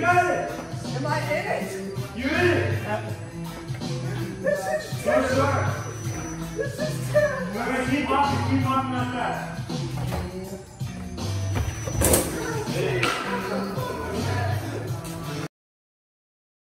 You got it. Am I in it? You're in it. This is terrible. start. This is terrible. We're gonna keep walking. Keep walking like that.